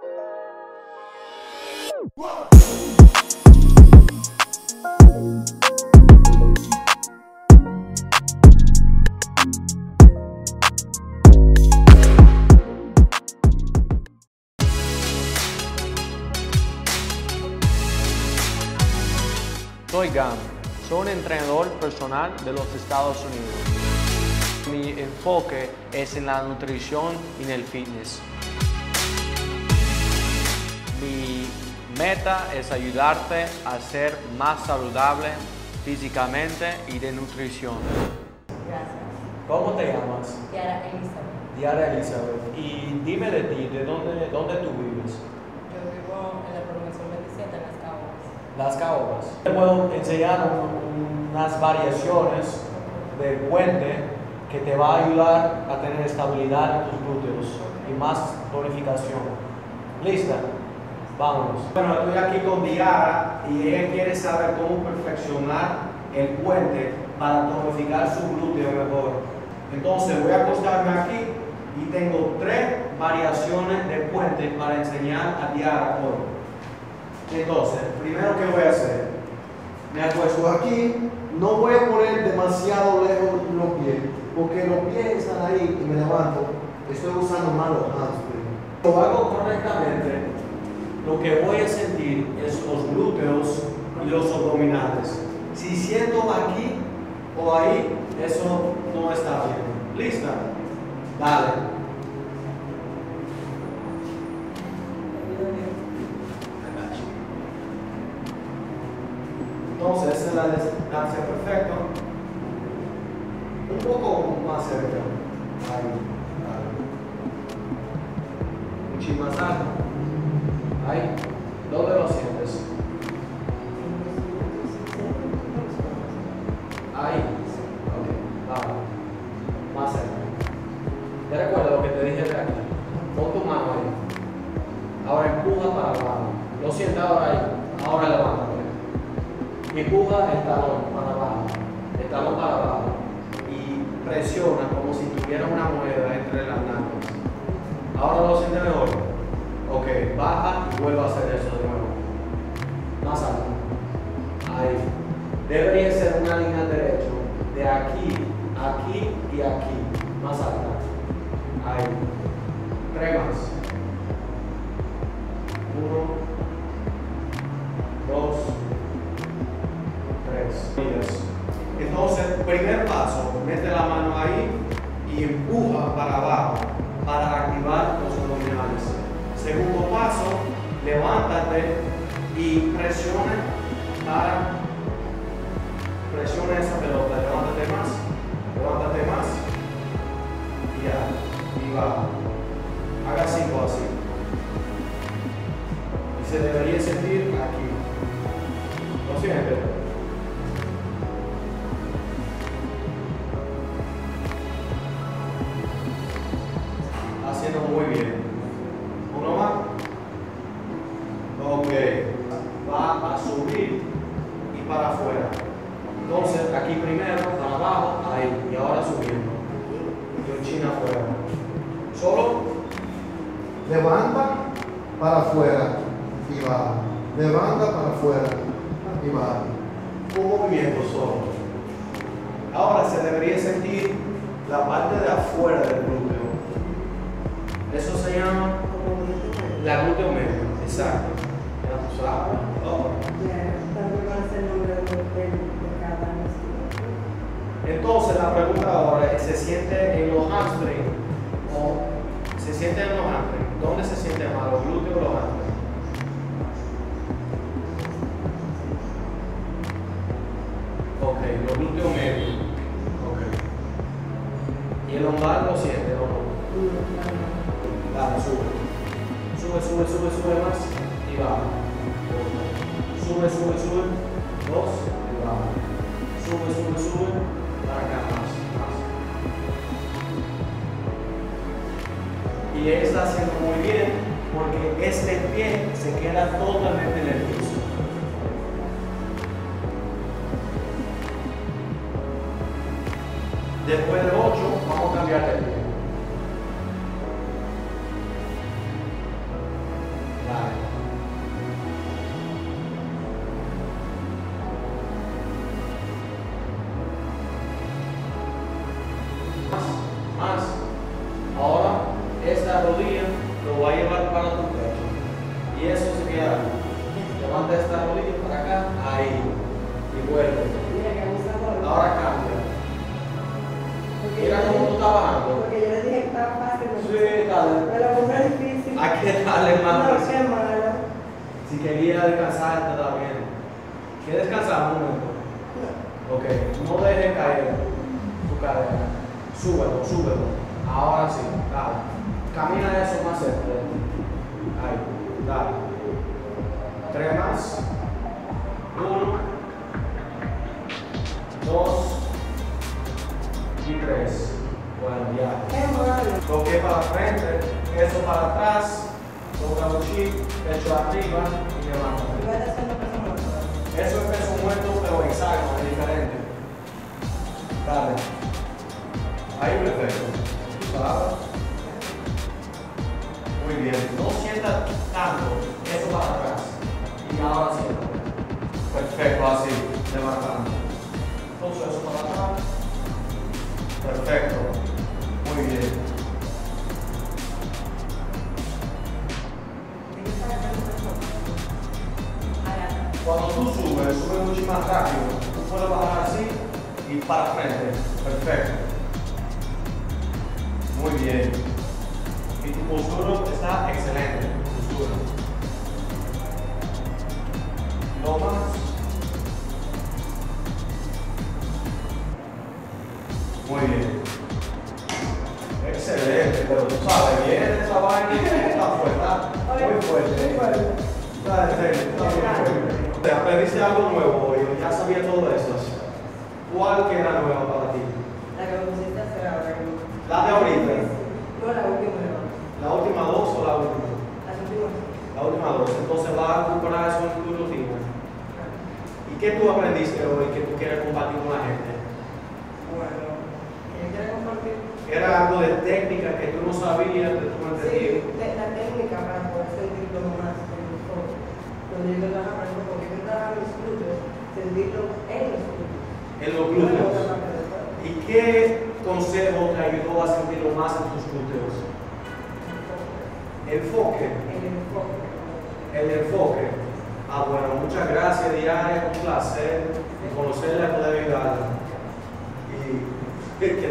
Soy Gam, soy un entrenador personal de los Estados Unidos. Mi enfoque es en la nutrición y en el fitness. Mi meta es ayudarte a ser más saludable físicamente y de nutrición. Gracias. ¿Cómo te llamas? Yara Elizabeth. Diara Elizabeth. Y dime de ti, ¿de dónde, dónde tú vives? Yo vivo en la provincia 27 en Las Caobas. Las caobas. Te puedo enseñar un- unas variaciones de puente que te va a ayudar a tener estabilidad en tus glúteos y más tonificación. ¿Lista? Vámonos. Bueno, estoy aquí con Diara y ella quiere saber cómo perfeccionar el puente para tonificar su glúteo mejor. Entonces voy a acostarme aquí y tengo tres variaciones de puente para enseñar a Diara hoy. Entonces, primero que voy a hacer, me acuesto aquí, No voy a poner demasiado lejos los pies, porque los pies están ahí y me levanto. Estoy usando mal los hamstrings. lo hago correctamente, lo que voy a sentir es los glúteos y los abdominales. Si siento aquí o ahí, eso no está bien. ¿Lista? Dale. Entonces, esa es la distancia perfecta. Un poco más cerca. Ahí. Dale. Un más alto. Ahí. ¿Dónde lo sientes? Ahí. Ok. Vamos. Más cerca. ¿Te recuerdas lo que te dije de aquí? Pon tu mano ahí. Ahora empuja para abajo. Lo sientes ahora ahí. Ahora levántate. Empuja el talón para abajo. El talón para abajo. Y presiona como si tuviera una moneda entre las nalgas. Ahora lo sientes mejor. Ok, baja y vuelve a hacer eso de nuevo. Más alto. Ahí. Debería ser una línea derecha. De aquí, aquí y aquí. Más alta. Ahí. Tres más. Y presiona para presiona esa pelota, levántate más, levántate más y ya, y baja. Haga cinco así. Y se debería sentir aquí. ¿Lo siente? Haciendo muy bien. Uno más. Subir y para afuera. Entonces, aquí primero, para abajo, ahí. Y ahora subiendo. Y un chin afuera. Solo. Levanta para afuera y baja. Levanta para afuera y baja. un movimiento solo. Ahora se debería sentir la parte de afuera del glúteo. Se siente en los hamstrings? ¿Dónde se siente más, los glúteos o los hamstrings? Ok, los glúteos medios. Ok. ¿Y el lumbar lo siente no? Dale, sube. Sube, sube, sube, sube más y baja. Sube, sube, sube. Dos y baja. Sube, sube, sube. Para acá, más, más. Y él está haciendo muy bien porque este pie se queda totalmente en el piso. Y eso se queda. Levanta esta rodilla para acá, ahí. Y vuelve. Ahora cambia. Mira cómo tú estás bajando. Porque yo le dije que estaba fácil. Sí, dale. Me lo difícil. Hay que darle más. No. Si quería descansar, te da bien. ¿Quieres descansar un momento? Ok, no dejes caer tu cadera. Súbelo, súbelo. Ahora sí, dale. Camina eso más cerca. Ahí dale. Tres más. Uno. Dos. Y tres. Bueno, ya. Toque para frente, eso para atrás, toca un chip, pecho arriba y levanta. Eso es peso muerto, pero hexágono, es diferente. Dale. Ahí perfecto. Suave. No sienta tanto, eso para atrás. Y ahora sienta. Perfecto, así, levantando. Entonces eso para atrás. Perfecto. Muy bien. Cuando tú subes, subes mucho más rápido. Tú puedes bajar así y para frente. Perfecto. Muy bien. Y tu postura está excelente. Tu postura. No más. Muy bien. Excelente, pero tú sabes, bien esa vaina está fuerte, muy fuerte. Está excelente, está muy fuerte. Te aprendiste algo nuevo hoy, ya sabía todo eso. ¿Cuál que era nuevo para ti? La que me pusiste a hacer ahora. La de ahorita. No, la última no. ¿La última dos o la última? Las últimas. La última dos. Entonces vas a recuperar eso en tu rutina. ¿Y qué tú aprendiste hoy que tú quieres compartir con la gente? Bueno, ¿quién quiere compartir? Era algo de técnica que tú no sabías, que tú no Sí, entendías. de- la técnica para poder sentirlo más en el foco. Cuando yo porque yo trabajo mis glúteos, sentirlo en los glúteos. En los glúteos. ¿Y qué consejo te ayudó a sentirlo más en tus glúteos? Enfoque. En el foco. El enfoque. Ah, bueno, muchas gracias, Diana. Un placer conocerla poder ayudarla. Y que